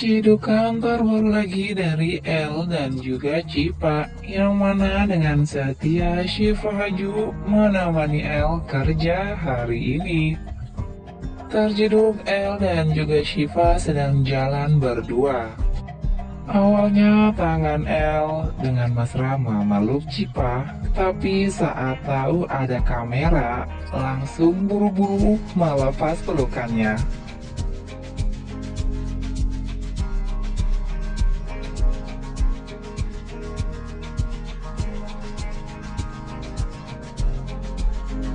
Cidukan terbaru lagi dari L dan juga Cipa Yang mana dengan setia Syifa Haju menemani L kerja hari ini. Terjeduk L dan juga Syifa sedang jalan berdua Awalnya tangan L dengan mesra memeluk Cipa Tapi saat tahu ada kamera langsung buru-buru melepas pelukannya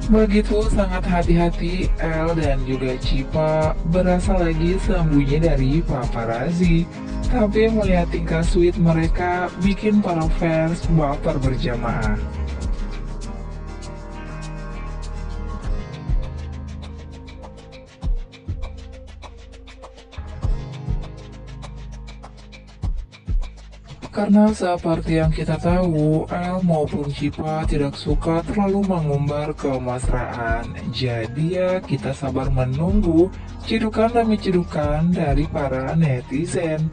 Begitu sangat hati-hati, El dan juga Cipa berasa lagi sembunyi dari paparazzi. Tapi melihat tingkah sweet mereka bikin para fans baper berjamaah. Karena seperti yang kita tahu, El maupun Cipa tidak suka terlalu mengumbar kemesraan. Jadi ya kita sabar menunggu cidukan demi cidukan dari para netizen.